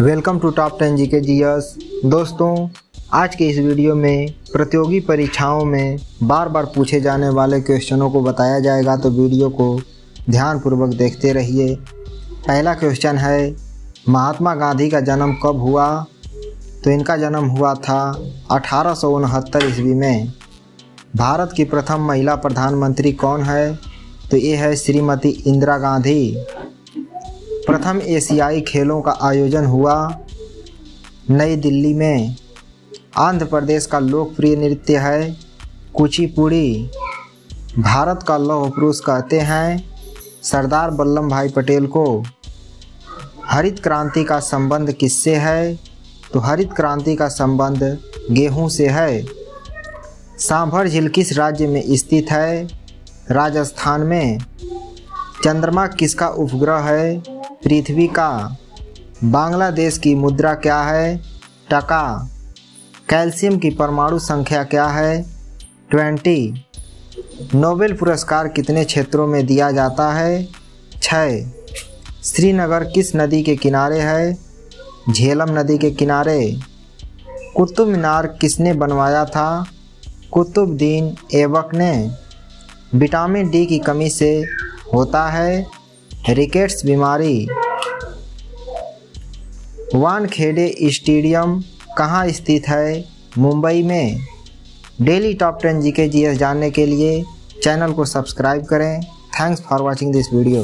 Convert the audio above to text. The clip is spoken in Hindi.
Welcome to top ten G K GS. दोस्तों, आज के इस वीडियो में प्रतियोगी परीक्षाओं में बार बार पूछे जाने वाले क्वेश्चनों को बताया जाएगा तो वीडियो को ध्यानपूर्वक देखते रहिए। पहला क्वेश्चन है, महात्मा गांधी का जन्म कब हुआ? तो इनका जन्म हुआ था अठारह सौ उनहत्तर ईस्वी में। भारत की प्रथम महिला प्रधानमंत्री कौन है? तो ये है श्रीमती इंदिरा गांधी। प्रथम एशियाई खेलों का आयोजन हुआ नई दिल्ली में। आंध्र प्रदेश का लोकप्रिय नृत्य है कुचिपुड़ी। भारत का लौह पुरुष कहते हैं सरदार वल्लभ भाई पटेल को। हरित क्रांति का संबंध किससे है? तो हरित क्रांति का संबंध गेहूँ से है। सांभर झील किस राज्य में स्थित है? राजस्थान में। चंद्रमा किसका उपग्रह है? पृथ्वी का। बांग्लादेश की मुद्रा क्या है? टका। कैल्शियम की परमाणु संख्या क्या है? ट्वेंटी। नोबेल पुरस्कार कितने क्षेत्रों में दिया जाता है? छः श्रीनगर किस नदी के किनारे है? झेलम नदी के किनारे। कुतुब मीनार किसने बनवाया था? कुतुबुद्दीन ऐबक ने। विटामिन डी की कमी से होता है रिकेट्स बीमारी। वानखेड़े स्टेडियम कहाँ स्थित है? मुंबई में। डेली टॉप टेन जी के जानने के लिए चैनल को सब्सक्राइब करें। Thanks for watching this video